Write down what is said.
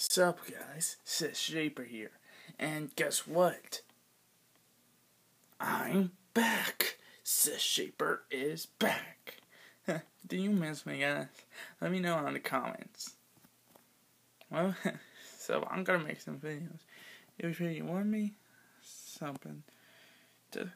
Sup guys, Seth Shafer here. And guess what? I'm back! Seth Shafer is back! Do you miss me guys? Let me know in the comments. Well, so I'm gonna make some videos. If you want me something to